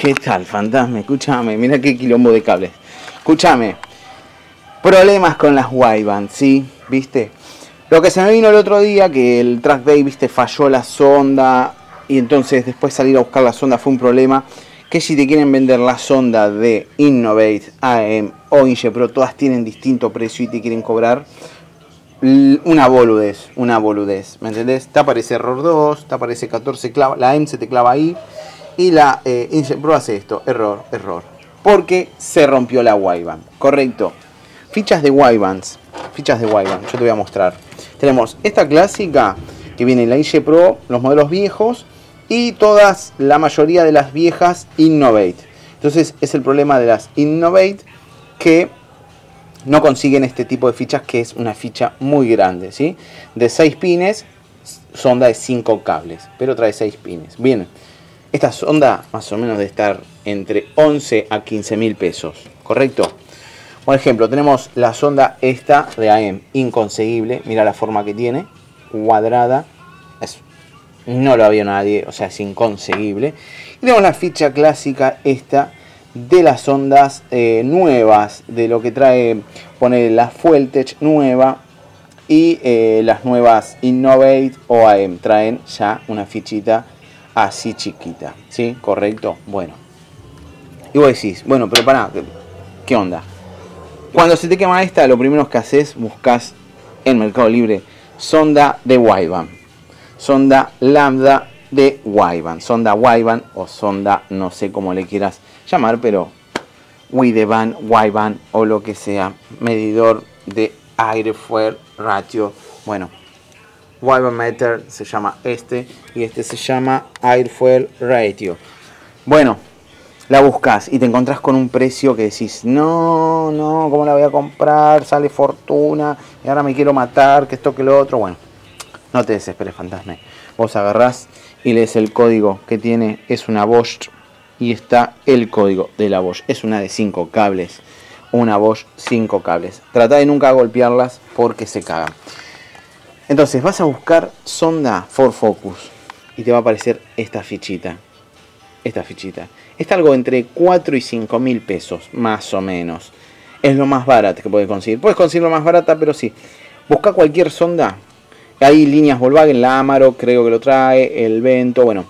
¿Qué tal, fantasma? Escúchame, mira qué quilombo de cables. Escúchame. Problemas con las Y-Band, ¿sí? ¿Viste? Lo que se me vino el otro día, que el track day, viste, falló la sonda. Y entonces después salir a buscar la sonda fue un problema. Que si te quieren vender la sonda de Innovate, AM o Pro, todas tienen distinto precio y te quieren cobrar una boludez, una boludez, ¿me entendés? Te aparece error 2, te aparece 14 clava, la M se te clava ahí y la eh, hace esto, error, error, porque se rompió la Y-Band, correcto. Fichas de Y-Bands, fichas de Y-Band, yo te voy a mostrar. Tenemos esta clásica que viene en la Inge Pro, los modelos viejos y todas, la mayoría de las viejas Innovate. Entonces es el problema de las Innovate que no consiguen este tipo de fichas que es una ficha muy grande, ¿sí? De 6 pines, sonda de 5 cables, pero trae 6 pines. Bien, esta sonda más o menos de estar entre 11 a 15 mil pesos, ¿correcto? Por ejemplo, tenemos la sonda esta de AM, inconseguible, mira la forma que tiene, cuadrada, no lo había nadie, o sea, es inconseguible. Y tenemos la ficha clásica esta de las ondas eh, nuevas, de lo que trae, poner la Fueltech nueva y eh, las nuevas Innovate o AM traen ya una fichita así chiquita, ¿sí? ¿Correcto? Bueno. Y vos decís, bueno, pero para, ¿qué onda? Cuando se te quema esta, lo primero que haces, buscas en Mercado Libre sonda de Wyban, sonda lambda de Wyban, sonda Wyban o sonda no sé cómo le quieras llamar, pero Wideban, Wyban o lo que sea, medidor de aire fuel ratio. Bueno, Wyban meter se llama este y este se llama air fuel ratio. Bueno, la buscas y te encontrás con un precio que decís, no, no, ¿cómo la voy a comprar? Sale fortuna y ahora me quiero matar, que esto, que lo otro. Bueno, no te desesperes, fantasma. Vos agarrás y lees el código que tiene, es una Bosch y está el código de la Bosch. Es una de 5 cables. Una Bosch 5 cables. Trata de nunca golpearlas porque se cagan. Entonces vas a buscar sonda for focus y te va a aparecer esta fichita. Esta fichita. Está algo entre 4 y 5 mil pesos, más o menos. Es lo más barato que puedes conseguir. Puedes conseguirlo más barata, pero sí. Busca cualquier sonda. Hay líneas Volkswagen, la Amaro creo que lo trae, el Vento, bueno,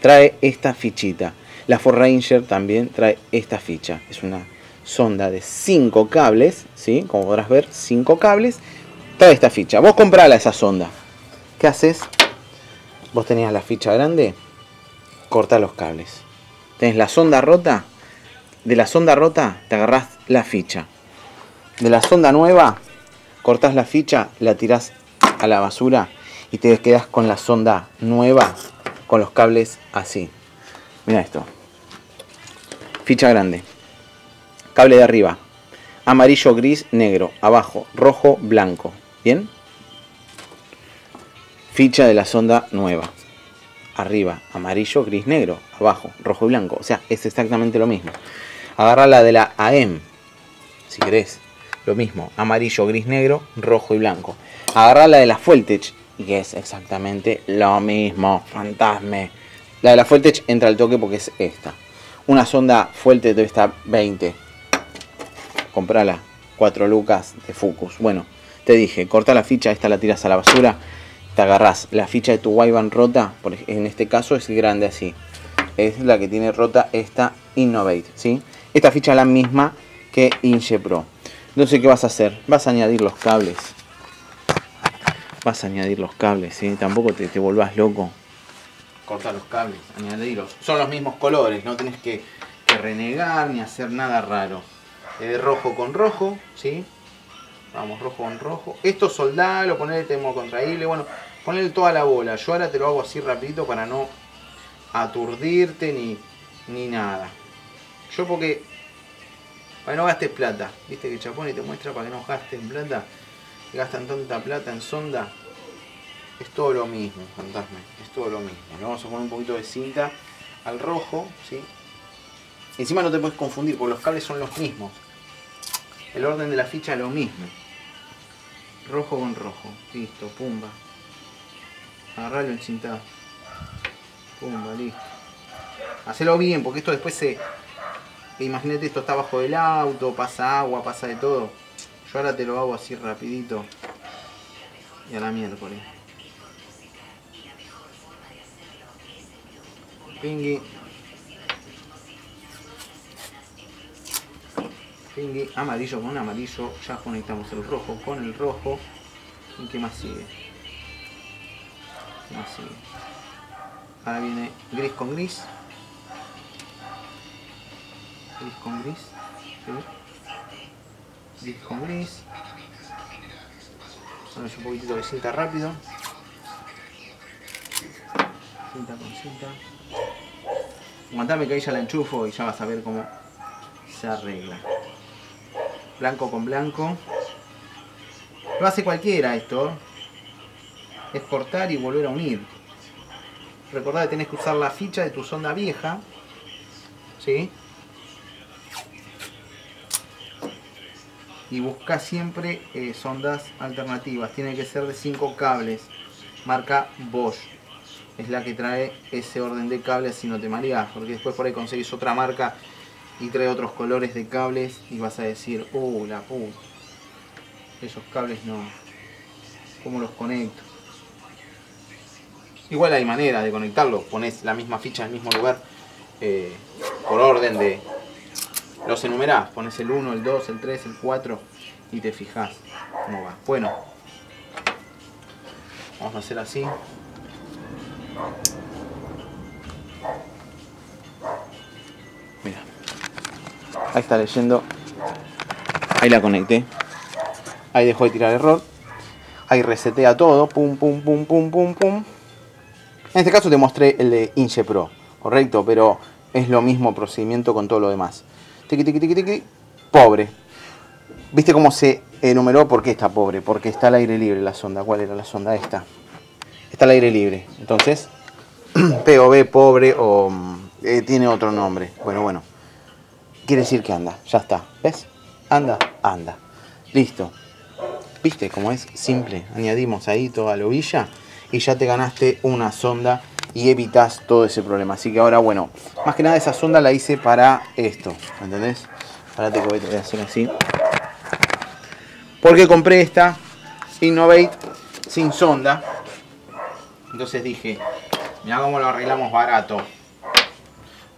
trae esta fichita. La Ford Ranger también trae esta ficha. Es una sonda de 5 cables, ¿sí? Como podrás ver, 5 cables. Esta ficha. Vos comprala esa sonda. ¿Qué haces? Vos tenías la ficha grande, corta los cables. Tenés la sonda rota, de la sonda rota te agarrás la ficha. De la sonda nueva, cortás la ficha, la tirás a la basura y te quedas con la sonda nueva con los cables así. Mira esto. Ficha grande. Cable de arriba. Amarillo, gris, negro. Abajo, rojo, blanco. ¿Bien? Ficha de la sonda nueva. Arriba, amarillo, gris, negro. Abajo, rojo y blanco. O sea, es exactamente lo mismo. Agarra la de la AM. Si querés. Lo mismo. Amarillo, gris, negro, rojo y blanco. Agarra la de la Fueltech y es exactamente lo mismo, fantasme. La de la Fueltech entra al toque porque es esta. Una sonda Fueltech debe estar 20. Comprala, 4 lucas de Focus. Bueno, te dije, corta la ficha, esta la tiras a la basura, te agarras la ficha de tu Wyban rota, en este caso es grande así. Es la que tiene rota esta Innovate, ¿sí? Esta ficha es la misma que Inge Pro. Entonces, ¿qué vas a hacer? Vas a añadir los cables vas a añadir los cables, ¿sí? Tampoco te, te loco. Corta los cables, añadirlos. Son los mismos colores, no tenés que, renegar ni hacer nada raro. Eh, rojo con rojo, ¿sí? Vamos, rojo con rojo. Esto soldalo, ponele termo contraíble, bueno, ponele toda la bola. Yo ahora te lo hago así rapidito para no aturdirte ni, ni nada. Yo porque para que no gastes plata. Viste que Chapón y te muestra para que no gastes plata gastan tanta plata en sonda, es todo lo mismo, fantasma, es todo lo mismo. Le vamos a poner un poquito de cinta al rojo, ¿sí? Encima no te puedes confundir, porque los cables son los mismos. El orden de la ficha es lo mismo. Rojo con rojo, listo, pumba. Agarralo encintado. Pumba, listo. Hacelo bien, porque esto después se... Imagínate, esto está abajo del auto, pasa agua, pasa de todo. Yo ahora te lo hago así rapidito. Y a la miércoles. Pingui. Amarillo con amarillo. Ya conectamos el rojo con el rojo. ¿Y qué más sigue? ¿Qué más sigue? Ahora viene gris con gris. Gris con gris. Gris con gris. Vamos un poquitito de cinta rápido. Cinta con cinta. Aguantame que ahí ya la enchufo y ya vas a ver cómo se arregla. Blanco con blanco. Lo hace cualquiera esto. Es cortar y volver a unir. Recordá que tenés que usar la ficha de tu sonda vieja. ¿Sí? Y busca siempre eh, sondas alternativas. Tiene que ser de 5 cables. Marca Bosch es la que trae ese orden de cables si no te mareas, porque después por ahí conseguís otra marca y trae otros colores de cables y vas a decir, uh, la puta, esos cables no, ¿cómo los conecto? Igual hay manera de conectarlos, pones la misma ficha en el mismo lugar eh, por orden de, los enumerás, pones el 1, el 2, el 3, el 4 y te fijas cómo va. Bueno, vamos a hacer así. Ahí está leyendo. Ahí la conecté. Ahí dejó de tirar error. Ahí resetea todo. Pum, pum, pum, pum, pum, pum. En este caso te mostré el de Inge Pro. Correcto, pero es lo mismo procedimiento con todo lo demás. Tiki, tiki, tiki, tiki. Pobre. ¿Viste cómo se enumeró? ¿Por qué está pobre? Porque está al aire libre la sonda. ¿Cuál era la sonda? Esta está al aire libre. Entonces, POV pobre o eh, tiene otro nombre. Bueno, bueno. Quiere decir que anda, ya está. ¿Ves? Anda, anda. Listo. ¿Viste cómo es simple? Añadimos ahí toda la ovilla y ya te ganaste una sonda y evitas todo ese problema. Así que ahora, bueno, más que nada esa sonda la hice para esto. ¿Entendés? Ahora te voy a hacer así. Porque compré esta Innovate sin sonda entonces dije, mira cómo lo arreglamos barato.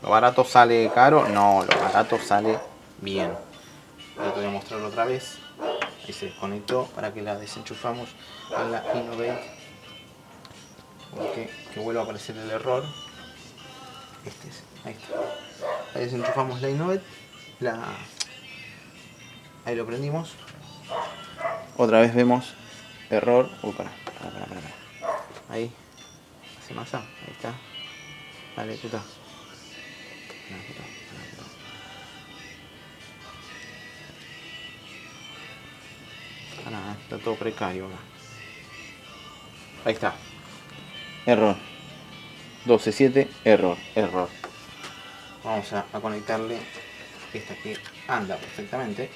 ¿Lo barato sale caro? No, lo barato sale bien. Te voy a mostrarlo otra vez. Ahí se desconectó para que la desenchufamos a la Innovate. Porque que vuelva a aparecer el error. Este es, ahí está. Ahí desenchufamos la Innovate. La... Ahí lo prendimos. Otra vez vemos error. Uy, para, para, para, Ahí masa, ahí está. Vale, está. Está todo precario. Ahí está. Error. 12.7, error, error. Vamos a, conectarle esta que anda perfectamente.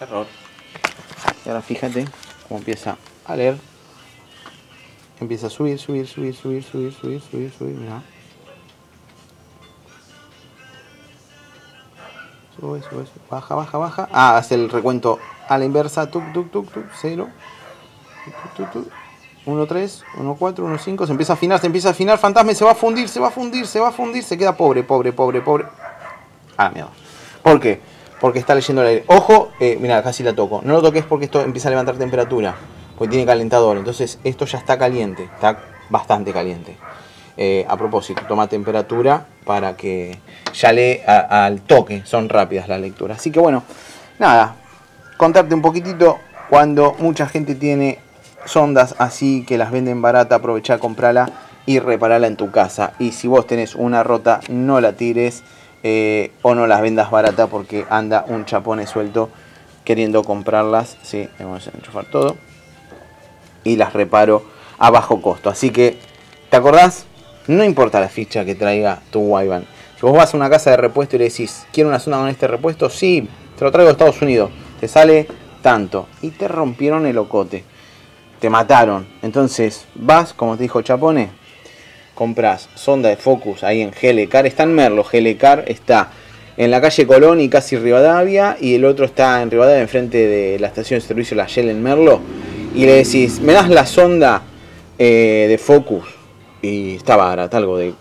Error. Y ahora fíjate cómo empieza a leer. Empieza a subir, subir, subir, subir, subir, subir, subir, subir. Mira. Baja, baja, baja. Ah, hace el recuento a la inversa. Tuk, tuk, tuk, tuk. 0. 1, 3, 1, 4, 1, 5. Se empieza a afinar, se empieza a afinar. Fantasma se va a fundir, se va a fundir, se va a fundir. Se queda pobre, pobre, pobre, pobre. Ah, miedo. ¿Por qué? Porque está leyendo el aire. Ojo, eh, mira, casi la toco. No lo toques porque esto empieza a levantar temperatura porque tiene calentador. Entonces esto ya está caliente, está bastante caliente. Eh, a propósito, toma temperatura para que ya lee al toque, son rápidas las lecturas. Así que bueno, nada, contarte un poquitito, cuando mucha gente tiene sondas así que las venden barata, aprovecha, comprala y reparala en tu casa. Y si vos tenés una rota, no la tires eh, o no las vendas barata porque anda un chapone suelto queriendo comprarlas. Sí, vamos a enchufar todo y las reparo a bajo costo. Así que, ¿te acordás? No importa la ficha que traiga tu Wyvan. Si vos vas a una casa de repuesto y le decís, quiero una zona con este repuesto, sí, te lo traigo de Estados Unidos. Te sale tanto. Y te rompieron el ocote. Te mataron. Entonces, vas, como te dijo Chapone, compras sonda de Focus ahí en Gelecar, está en Merlo, Gelecar está en la calle Colón y casi Rivadavia, y el otro está en Rivadavia, enfrente de la estación de servicio La Shell en Merlo, y le decís, me das la sonda eh, de Focus, y está barata, algo de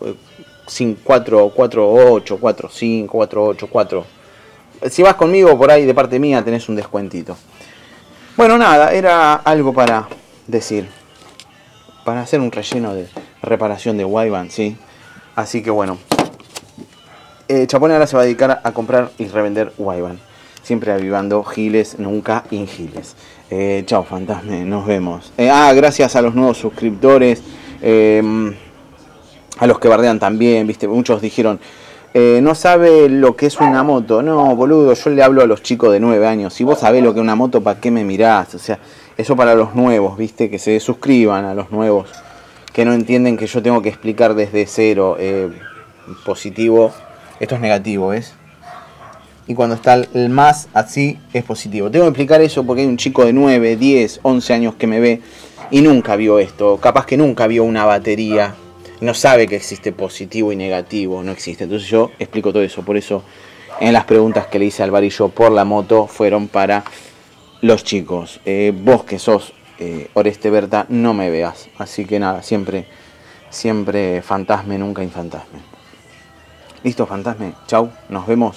4, 4, 8, 4, 5, 4, 8, 4. Si vas conmigo por ahí de parte mía tenés un descuentito. Bueno, nada, era algo para decir. Para hacer un relleno de reparación de Wyban, ¿sí? Así que bueno. Eh, Chapone ahora se va a dedicar a comprar y revender Wyban. Siempre avivando giles, nunca ingiles. Eh, chao, fantasme, nos vemos. Eh, ah, gracias a los nuevos suscriptores. Eh, a los que bardean también, viste, muchos dijeron, eh, no sabe lo que es una moto. No, boludo, yo le hablo a los chicos de 9 años. Si vos sabés lo que es una moto, ¿para qué me mirás? O sea, eso para los nuevos, viste, que se suscriban a los nuevos, que no entienden que yo tengo que explicar desde cero, eh, positivo, esto es negativo, ¿ves? Y cuando está el más así, es positivo. Tengo que explicar eso porque hay un chico de 9, 10, 11 años que me ve y nunca vio esto. Capaz que nunca vio una batería no sabe que existe positivo y negativo, no existe. Entonces yo explico todo eso. Por eso en las preguntas que le hice al varillo por la moto fueron para los chicos. Eh, vos que sos eh, Oreste Berta, no me veas. Así que nada, siempre, siempre fantasme, nunca infantasme. Listo, fantasme. Chau, nos vemos.